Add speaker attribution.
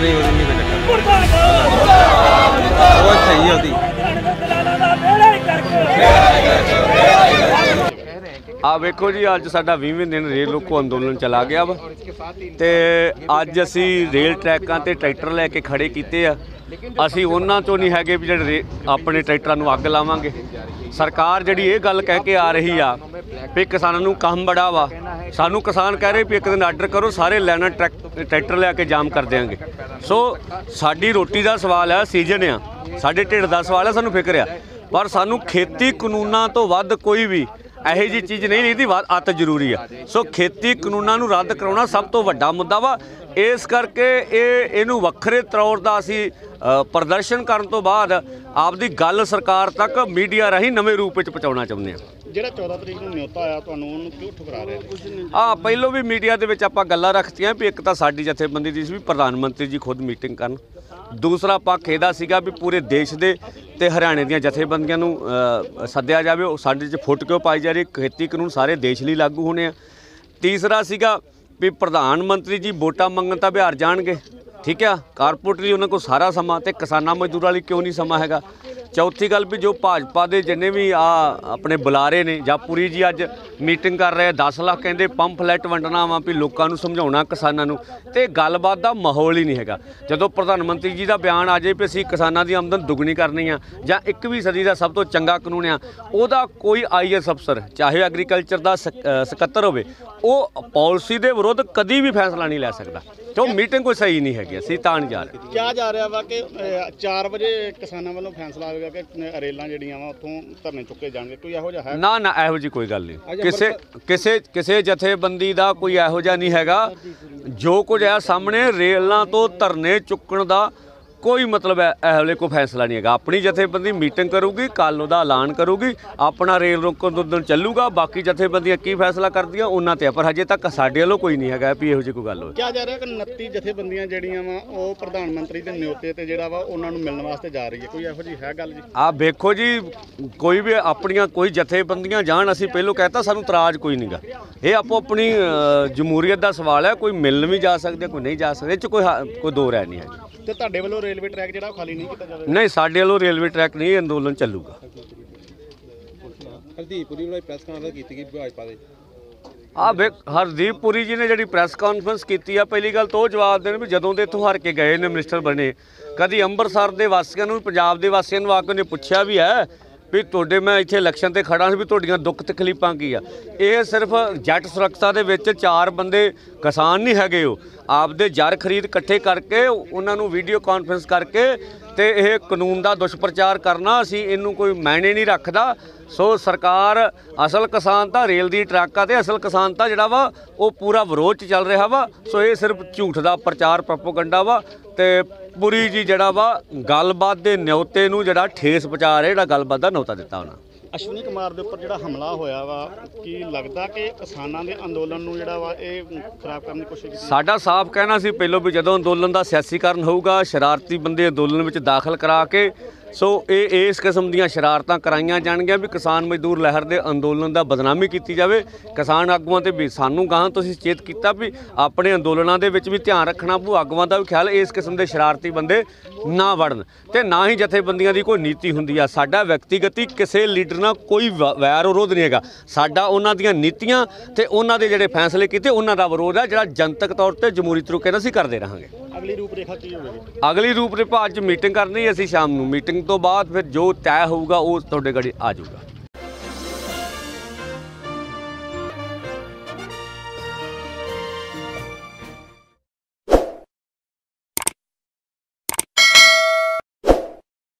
Speaker 1: नहीं नहीं उन्होंने कटा वो सही होती
Speaker 2: ਆ ਵੇਖੋ ਜੀ, ਅੱਜ ਸਾਡਾ 20ਵੇਂ ਦਿਨ ਰੇਲ ਰੋਕੋ ਅੰਦੋਲਨ ਚਲਾ ਗਿਆ ਵਾ। ਤੇ ਅੱਜ ਅਸੀਂ ਰੇਲ ਟਰੈਕਾਂ ਤੇ ਟਰੈਕਟਰ ਲੈ ਕੇ ਖੜੇ ਕੀਤੇ ਆ। ਅਸੀਂ ਉਹਨਾਂ ਚੋਂ ਨਹੀਂ ਹੈਗੇ ਵੀ ਜਿਹੜੇ ਆਪਣੇ ਟਰੈਕਟਰਾਂ ਨੂੰ ਅੱਗ ਲਾਵਾਂਗੇ। ਸਰਕਾਰ ਜਿਹੜੀ ਇਹ ਗੱਲ ਕਹਿ ਕੇ ਆ ਰਹੀ ਆ ਵੀ ਕਿਸਾਨਾਂ ਨੂੰ ਕੰਮ ਬੜਾ ਵਾ। ਸਾਨੂੰ ਕਿਸਾਨ ਕਹਿ ਰਹੇ ਵੀ ਇੱਕ ਦਿਨ ਆਰਡਰ ਕਰੋ, ਸਾਰੇ ਲੈਣਾ ਟਰੈਕ- ਟਰੈਕਟਰ ਲਿਆ ਕੇ ਜਾਮ ਕਰ ਦਿਆਂਗੇ। ਸੋ ਸਾਡੀ ਰੋਟੀ ਦਾ ਸਵਾਲ ਆ, ਸੀਜ਼ਨ ਆ। ਸਾਡੇ ਢਿੱਡ ਦਾ ਸਵਾਲ ਆ, ਸਾਨੂੰ ਫਿਕਰ ਆ। ਪਰ ਸਾਨੂੰ ਖੇਤੀ ਕਾਨੂੰਨਾਂ ਤੋਂ ਵੱਧ ਕੋਈ ਵੀ ਇਹੋ ਜੀ ਚੀਜ਼ ਨਹੀਂ ਇਹਦੀ ਬਾਤ ਅੱਤ ਜ਼ਰੂਰੀ ਆ। ਸੋ ਖੇਤੀ ਕਾਨੂੰਨਾਂ ਨੂੰ ਰੱਦ ਕਰਾਉਣਾ ਸਭ ਤੋਂ ਵੱਡਾ ਮੁੱਦਾ ਵਾ। ਇਸ ਕਰਕੇ ਇਹ, ਇਹਨੂੰ ਵੱਖਰੇ ਤੌਰ ਦਾ ਅਸੀਂ ਪ੍ਰਦਰਸ਼ਨ ਕਰਨ ਤੋਂ ਬਾਅਦ ਆਪਦੀ ਗੱਲ ਸਰਕਾਰ ਤੱਕ ਮੀਡੀਆ ਰਾਹੀਂ ਨਵੇਂ ਰੂਪ ਵਿੱਚ ਪਹੁੰਚਾਉਣਾ ਚਾਹੁੰਦੇ ਆ
Speaker 3: ਜਿਹੜਾ 14 ਤਰੀਕ ਨੂੰ ਨਿਯੋਤਾ ਆਇਆ ਤੁਹਾਨੂੰ ਉਹਨੂੰ ਕਿਉਂ ਠੁਕਰਾ ਰਹੇ
Speaker 2: ਆ ਪਹਿਲੋਂ ਵੀ ਮੀਡੀਆ ਦੇ ਵਿੱਚ ਆਪਾਂ ਗੱਲਾਂ ਰੱਖਤੀਆਂ ਵੀ ਇੱਕ ਤਾਂ ਸਾਡੀ ਜਥੇਬੰਦੀ ਦੀ ਸੀ ਵੀ ਪ੍ਰਧਾਨ ਮੰਤਰੀ ਜੀ ਖੁਦ ਮੀਟਿੰਗ ਕਰਨ। ਦੂਸਰਾ ਪੱਖ ਇਹਦਾ ਸੀਗਾ ਵੀ ਪੂਰੇ ਦੇਸ਼ ਦੇ ਤੇ ਹਰਿਆਣੇ ਦੀਆਂ ਜਥੇਬੰਦੀਆਂ ਨੂੰ ਸੱਦਿਆ ਜਾਵੇ ਉਹ ਸਾਡੇ 'ਚ ਫੁੱਟ ਕਿਉਂ ਪਾਈ ਜਾ ਰਹੀ ਖੇਤੀ ਕਾਨੂੰਨ ਸਾਰੇ ਦੇਸ਼ ਲਈ ਲਾਗੂ ਹੋਣੇ ਆ। ਤੀਸਰਾ ਸੀਗਾ ਵੀ ਪ੍ਰਧਾਨ ਮੰਤਰੀ ਜੀ ਵੋਟਾਂ ਮੰਗਣ ਤਾਂ ਬਿਹਾਰ ਜਾਣਗੇ। ਠੀਕ ਆ? ਕਾਰਪੋਰੇਟ ਲਈ ਉਹਨਾਂ ਕੋਲ ਸਾਰਾ ਸਮਾਂ ਤੇ ਕਿਸਾਨਾਂ ਮਜ਼ਦੂਰਾਂ ਲਈ ਕਿਉਂ ਨਹੀਂ ਸਮਾਂ ਹੈਗਾ? ਚੌਥੀ ਗੱਲ ਵੀ ਜੋ ਭਾਜਪਾ ਦੇ ਜਿੰਨੇ ਵੀ ਆ ਆਪਣੇ ਬੁਲਾਰੇ ਨੇ ਜਾਂ ਪੁਰੀ ਜੀ ਅੱਜ ਮੀਟਿੰਗ ਕਰ ਰਹੇ ਆ 10 ਲੱਖ ਕਹਿੰਦੇ ਪੰਫਲੈਟ ਵੰਡਣਾ ਵਾ ਵੀ ਲੋਕਾਂ ਨੂੰ ਸਮਝਾਉਣਾ ਕਿਸਾਨਾਂ ਨੂੰ। ਤੇ ਗੱਲਬਾਤ ਦਾ ਮਾਹੌਲ ਹੀ ਨਹੀਂ ਹੈਗਾ। ਜਦੋਂ ਪ੍ਰਧਾਨ ਮੰਤਰੀ ਜੀ ਦਾ ਬਿਆਨ ਆ ਜਾਏ ਵੀ ਅਸੀਂ ਕਿਸਾਨਾਂ ਦੀ ਆਮਦਨ ਦੁੱਗਣੀ ਕਰਨੀ ਆ ਜਾਂ 21ਵੀਂ ਸਦੀ ਦਾ ਸਭ ਤੋਂ ਚੰਗਾ ਕਾਨੂੰਨ ਆ ਉਹਦਾ ਕੋਈ ਆਈਐਸ ਅਫਸਰ ਚਾਹੇ ਐਗਰੀਕਲਚਰ ਦਾ ਸਕੱਤਰ ਹੋਵੇ ਉਹ ਪਾਲਿਸੀ ਦੇ ਵਿਰੁੱਧ ਕਦੀ ਵੀ ਫੈਸਲਾ ਨਹੀਂ ਲੈ ਸਕਦਾ। ਉਹ ਮੀਟਿੰਗ ਕੋਈ ਸਹੀ ਨਹੀਂ ਹੈਗੀ ਅਸੀਂ ਤਾਂ ਨਹੀਂ ਜਾ ਰਹੇ।
Speaker 3: ਕਿਹਾ ਜਾ ਰਿਹਾ ਵਾ ਕਿ 4 ਵਜੇ ਕਿਸਾਨਾਂ ਵੱਲੋਂ ਫੈਸਲਾ ਆਵੇਗਾ ਕਿ ਰੇਲਾਂ ਜਿਹੜੀਆਂ ਵਾ ਉੱਥੋਂ ਧਰਨੇ ਚੁੱਕੇ ਜਾਣਗੇ ਕੋਈ ਇਹੋ ਜਿਹਾ ਹੈ?
Speaker 2: ਨਾ ਨਾ ਇਹੋ ਜੀ ਕੋਈ ਗੱਲ ਨਹੀਂ। ਕਿਸੇ ਕਿਸੇ ਕਿਸੇ ਜਥੇਬੰਦੀ ਦਾ ਕੋਈ ਇਹੋ ਜਿਹਾ ਨਹੀਂ ਹੈਗਾ। ਜੋ ਕੁਝ ਹੈ ਸਾਹਮਣੇ ਰੇਲਾਂ ਤੋਂ ਧਰਨੇ ਚੁੱਕਣ ਦਾ ਕੋਈ ਮਤਲਬ ਹੈ ਇਹ ਵੇਲੇ ਕੋਈ ਫੈਸਲਾ ਨਹੀਂ ਹੈਗਾ। ਆਪਣੀ ਜਥੇਬੰਦੀ ਮੀਟਿੰਗ ਕਰੂਗੀ ਕੱਲ ਉਹਦਾ ਐਲਾਨ ਕਰੂਗੀ ਆਪਣਾ ਰੇਲ ਰੋਕਣ ਤੋਂ ਦਿਨ ਚੱਲੂਗਾ ਬਾਕੀ ਜਥੇਬੰਦੀਆਂ ਕੀ ਫੈਸਲਾ ਕਰਦੀਆਂ ਉਹਨਾਂ ਤੇ ਆ। ਪਰ ਹਜੇ ਤੱਕ ਸਾਡੇ ਵੱਲੋਂ ਕੋਈ ਨਹੀਂ ਹੈਗਾ ਵੀ ਇਹੋ ਜਿਹੀ ਕੋਈ ਗੱਲ ਹੋਵੇ।
Speaker 3: ਕਿਹਾ ਜਾ ਰਿਹਾ ਕਿ 29 ਜਥੇਬੰਦੀਆਂ ਜਿਹੜੀਆਂ ਵਾ ਉਹ ਪ੍ਰਧਾਨ ਮੰਤਰੀ ਦੇ ਨਿਯੋਤੇ ਤੇ ਜਿਹੜਾ ਵਾ ਉਹਨਾਂ ਨੂੰ ਮਿਲਣ ਵਾਸਤੇ ਜਾ ਰਹੀ ਹੈ। ਕੋਈ ਇਹੋ ਜਿਹੀ ਹੈ ਗੱਲ ਜੀ?
Speaker 2: ਆ ਵੇਖੋ ਜੀ ਕੋਈ ਵੀ ਆਪਣੀਆਂ ਕੋਈ ਜਥੇਬੰਦੀਆਂ ਜਾਣ ਅਸੀਂ ਪਹਿਲੋਂ ਕਹਿਤਾ ਸਾਨੂੰ ਇਤਰਾਜ਼ ਕੋਈ ਨਹੀਂਗਾ ਇਹ ਆਪੋ ਆਪਣੀ ਜਮਹੂਰੀਅਤ ਦਾ ਸਵਾਲ ਹੈ ਕੋਈ ਮਿਲਣ ਵੀ ਜਾ ਸਕਦੇ ਕੋਈ ਨਹੀਂ ਜਾ ਸਕਦੇ ਇਹ ਚ ਕੋਈ ਕੋਈ ਦੋ ਰਾਏ ਨਹੀਂ ਹੈ
Speaker 3: ਤੇ ਤੁਹਾਡੇ ਵੱਲੋਂ ਰੇਲਵੇ ਟਰੈਕ ਜਿਹੜਾ ਉਹ ਖਾਲੀ ਨਹੀਂ ਕੀਤਾ ਜਾਵੇਗਾ?
Speaker 2: ਨਹੀਂ ਸਾਡੇ ਵੱਲੋਂ ਰੇਲਵੇ ਟਰੈਕ ਨਹੀਂ ਇਹ ਅੰਦੋਲਨ ਚੱਲੂਗਾ।
Speaker 1: ਹਰਦੀਪੁਰੀ ਵਾਲੀ ਪ੍ਰੈਸ ਕਾਨਫਰੰਸ ਕੀਤੀ ਗਈ ਭਾਜਪਾ ਦੇ।
Speaker 2: ਆ ਵੇਖ ਹਰਦੀਪ ਪੁਰੀ ਜੀ ਨੇ ਜਿਹੜੀ ਪ੍ਰੈਸ ਕਾਨਫਰੰਸ ਕੀਤੀ ਆ ਪਹਿਲੀ ਗੱਲ ਤਾਂ ਉਹ ਜਵਾਬ ਦੇਣ ਵੀ ਜਦੋਂ ਦੇ ਇੱਥੋਂ ਹਾਰ ਕੇ ਗਏ ਨੇ ਮਿਨਿਸਟਰ ਬਣੇ। ਕਦੀ ਅੰਮ੍ਰਿਤਸਰ ਦੇ ਵਾਸੀਆਂ ਨੂੰ ਪੰਜਾਬ ਦੇ ਵਾਸੀਆਂ ਨੂੰ ਆ ਕੇ ਉਹਨੇ ਪੁੱਛਿਆ ਵੀ ਹੈ ਵੀ ਤੁਹਾਡੇ ਮੈਂ ਇੱਥੇ ਇਲੈਕਸ਼ਨ ਤੇ ਖੜਾ ਸੀ ਵੀ ਤੁਹਾਡੀਆਂ ਦੁੱਖ ਤਕਲੀਫਾਂ ਕੀ ਆ? ਇਹ ਸਿਰਫ ਜੱਟ ਸੁਰੱਖਤਾ ਦੇ ਵਿੱਚ ਚਾਰ ਬੰਦੇ ਕਿਸਾਨ ਨਹੀਂ ਹੈਗੇ ਉਹ। ਆਪਦੇ ਜਰ ਖਰੀਦ ਇਕੱਠੇ ਕਰਕੇ ਉਹਨਾਂ ਨੂੰ ਵੀਡੀਓ ਕਾਨਫਰੰਸ ਕਰਕੇ ਤੇ ਇਹ ਕਾਨੂੰਨ ਦਾ ਦੁਸ਼ਪ੍ਰਚਾਰ ਕਰਨਾ ਅਸੀਂ ਇਹਨੂੰ ਕੋਈ ਮਾਇਨੇ ਨਹੀਂ ਰੱਖਦਾ। ਸੋ ਸਰਕਾਰ ਅਸਲ ਕਿਸਾਨ ਤਾਂ ਰੇਲ ਦੀ ਟਰੱਕ ਆ ਤੇ ਅਸਲ ਕਿਸਾਨ ਤਾਂ ਜਿਹੜਾ ਵਾ, ਉਹ ਪੂਰਾ ਵਿਰੋਧ ਚ ਚੱਲ ਰਿਹਾ ਵਾ। ਸੋ ਇਹ ਸਿਰਫ ਝੂਠ ਦਾ ਪ੍ਰਚਾਰ ਪ੍ਰੋਪਗੈਂਡਾ ਵਾ ਤੇ ਪੂਰੀ ਜੀ ਜਿਹੜਾ ਵਾ, ਗੱਲਬਾਤ ਦੇ ਨਿਉਤੇ ਨੂੰ ਜਿਹੜਾ ਠੇਸ ਪਹੁੰਚਾ ਰਿਹਾ, ਜਿਹੜਾ ਗੱਲਬਾਤ ਦਾ ਨਿਉਤਾ ਦਿੱਤਾ ਉਹਨਾਂ।
Speaker 3: ਅਸ਼ਵਨੀ ਕੁਮਾਰ ਦੇ ਉੱਪਰ ਜਿਹੜਾ ਹਮਲਾ ਹੋਇਆ ਵਾ, ਕੀ ਲੱਗਦਾ ਕਿ ਕਿਸਾਨਾਂ ਦੇ ਅੰਦੋਲਨ ਨੂੰ ਜਿਹੜਾ ਵਾ, ਇਹ ਖਰਾਬ ਕਰਨ ਦੀ ਕੋਸ਼ਿਸ਼ ਕੀਤੀ?
Speaker 2: ਸਾਡਾ ਸਾਫ਼ ਕਹਿਣਾ ਸੀ ਪਹਿਲੋਂ ਵੀ ਜਦੋਂ ਅੰਦੋਲਨ ਦਾ ਸਿਆਸੀਕਰਨ ਹੋਊਗਾ, ਸ਼ਰਾਰਤੀ ਬੰਦੇ ਅੰਦੋਲਨ ਵਿੱਚ ਦਾਖਲ ਕਰਾ ਕੇ ਸੋ ਇਹ ਇਸ ਕਿਸਮ ਦੀਆਂ ਸ਼ਰਾਰਤਾਂ ਕਰਾਈਆਂ ਜਾਣਗੀਆਂ ਵੀ ਕਿਸਾਨ ਮਜ਼ਦੂਰ ਲਹਿਰ ਦੇ ਅੰਦੋਲਨ ਦਾ ਬਦਨਾਮੀ ਕੀਤੀ ਜਾਵੇ। ਕਿਸਾਨ ਆਗੂਆਂ ਤੇ ਵੀ ਸਾਨੂੰ ਗਾਂ ਤੁਸੀਂ ਚੇਤ ਕੀਤਾ ਵੀ ਆਪਣੇ ਅੰਦੋਲਨਾਂ ਦੇ ਵਿੱਚ ਵੀ ਧਿਆਨ ਰੱਖਣਾ ਪਊ। ਆਗੂਆਂ ਦਾ ਵੀ ਖਿਆਲ ਇਸ ਕਿਸਮ ਦੇ ਸ਼ਰਾਰਤੀ ਬੰਦੇ ਨਾ ਵੜਨ ਤੇ ਨਾ ਹੀ ਜਥੇਬੰਦੀਆਂ ਦੀ ਕੋਈ ਨੀਤੀ ਹੁੰਦੀ ਆ। ਸਾਡਾ ਵਿਅਕਤੀਗਤੀ ਕਿਸੇ ਲੀਡਰ ਨਾਲ ਕੋਈ ਵ- ਵੈਰ ਵਿਰੋਧ ਨਹੀਂ ਹੈਗਾ। ਸਾਡਾ ਉਹਨਾਂ ਦੀਆਂ ਨੀਤੀਆਂ ਤੇ ਉਹਨਾਂ ਦੇ ਜਿਹੜੇ ਫੈਸਲੇ ਕੀਤੇ ਉਹਨਾਂ ਦਾ ਵਿਰੋਧ ਹੈ ਜਿਹੜਾ ਜਨਤਕ ਤੌਰ ਤੇ ਜਮਹੂਰੀ ਤਰੀਕੇ ਨਾਲ ਅਸੀਂ ਕਰਦੇ ਰਹਾਂਗੇ।
Speaker 3: ਅਗਲੀ ਰੂਪਰੇਖਾ ਕੀ ਹੋਵੇਗੀ?
Speaker 2: ਅਗਲੀ ਰੂਪ ਰੇਖਾ ਅੱਜ ਮੀਟਿੰਗ ਕਰਨੀ ਅਸੀਂ ਸ਼ਾਮ ਨੂੰ। ਮੀਟਿੰਗ ਤੋਂ ਬਾਅਦ ਫਿਰ ਜੋ ਤੈਅ ਹੋਊਗਾ ਉਹ ਤੁਹਾਡੇ ਗੜੀ ਆ ਜਾਊਗਾ।